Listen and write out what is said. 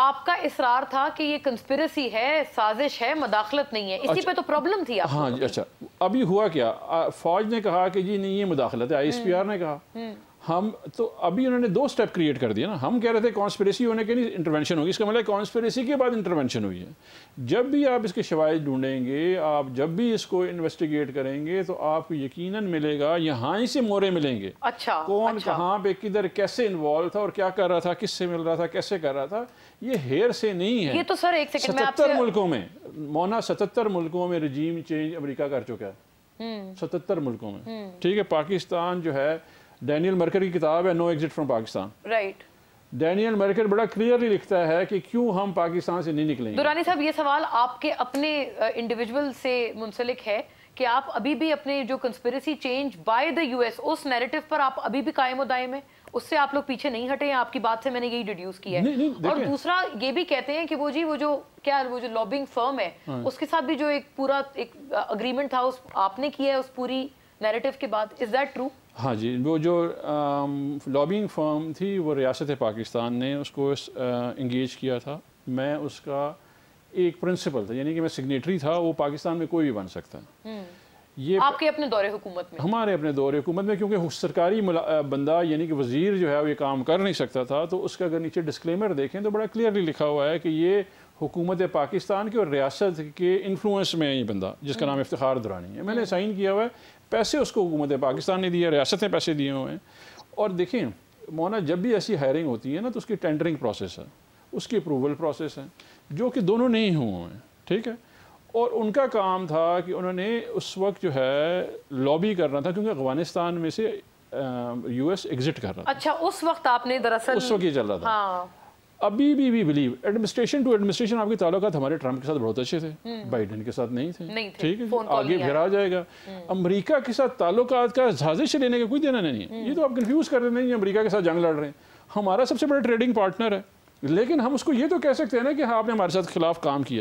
आपका इसरार था कि ये कंस्पिरेसी है साजिश है मदाखलत नहीं है। इसी अच्छा, पे तो प्रॉब्लम थी हाँ जी अच्छा। अभी हुआ क्या? फौज ने कहा कि जी नहीं ये मुदाखलत है। आई एस पी आर ने कहा। हम्म। हम तो अभी उन्होंने दो स्टेप क्रिएट कर दिया ना। हम कह रहे थे कॉन्स्परेसी होने के नहीं इंटरवेंशन होगी। इसका मतलब कॉन्स्परेसी के बाद इंटरवेंशन हुई है। जब भी आप इसके शवायद ढूंढेंगे आप जब भी इसको इन्वेस्टिगेट करेंगे तो आपको यकीनन मिलेगा यहाँ ही से मोरे मिलेंगे। अच्छा कौन अच्छा। कहाँ पे किधर कैसे इन्वॉल्व था और क्या कर रहा था किससे मिल रहा था कैसे कर रहा था ये हेयर से नहीं है। ये तो सर एक सतहत्तर मुल्कों में मौना सतहत्तर मुल्कों में रजीम चेंज अमरीका कर चुका है। हम्म। सतहत्तर मुल्कों में। ठीक है पाकिस्तान जो है डैनियल मरकर की किताब है no exit from Pakistan right Daniel Markey बड़ा क्लियरली लिखता है कि क्यों हम पाकिस्तान से नहीं निकलेंगे। दुरानी साहब ये सवाल आपके अपने इंडिविजुअल से मुंसलिक है कि आप अभी भी अपने जो conspiracy change by the US उस नैरेटिव पर आप अभी भी कायम दायम है? उससे आप लोग पीछे नहीं हटे हैं? आपकी बात से मैंने यही डिड्यूस किया है। नहीं, नहीं, और दूसरा ये भी कहते हैं कि वो जी वो जो क्या वो जो लॉबिंग फर्म है हाँ। उसके साथ भी जो एक पूरा एक अग्रीमेंट था उस आपने किया है उस पूरी नैरेटिव के बाद इज़ दैट ट्रू हाँ जी वो जो लॉबिंग फर्म थी वो रियासत पाकिस्तान ने उसको इंगेज किया था। मैं उसका एक प्रिंसिपल था यानी कि मैं सिग्नेटरी था वो पाकिस्तान में कोई भी बन सकता है। ये आपके अपने दौरे हुकूमत में? हमारे अपने दौरे हुकूमत में क्योंकि सरकारी बंदा यानी कि वज़ीर जो है वो ये काम कर नहीं सकता था तो उसका अगर नीचे डिस्क्लेमर देखें तो बड़ा क्लियरली लिखा हुआ है कि ये हुकूमत पाकिस्तान की और रियासत के इन्फ्लुएंस में है ये बंदा जिसका नाम इफ्तार दुरानी है। मैंने साइन किया हुआ है पैसे उसको हुकूमत पाकिस्तान ने दिए रियासत ने पैसे दिए हुए हैं। और देखें मोना जब भी ऐसी हायरिंग होती है ना तो उसकी टेंडरिंग प्रोसेस है उसकी अप्रूवल प्रोसेस है जो कि दोनों नहीं हुए हैं ठीक है? और उनका काम था कि उन्होंने उस वक्त जो है लॉबी करना था क्योंकि अफ़गानिस्तान में से यूएस एग्जिट कर रहा था। अच्छा उस वक्त आपने दरअसल उस वक्त ये चल रहा था। हाँ। अभी भी we believe administration to administration आपके ताल्लुक हमारे ट्रंप के साथ बहुत अच्छे थे. बाइडन के साथ नहीं थे. हम्म। ठीक है आगे घर आ जाएगा. अमरीका के साथ ताल्लुक का साजिश लेने का कोई देना नहीं है. ये तो आप कन्फ्यूज़ कर रहे हैं अमरीका के साथ जंग लड़ रहे हैं. हमारा सबसे बड़ा ट्रेडिंग पार्टनर है. लेकिन हम उसको ये तो कह सकते हैं ना कि हाँ आपने हमारे साथ खिलाफ काम किया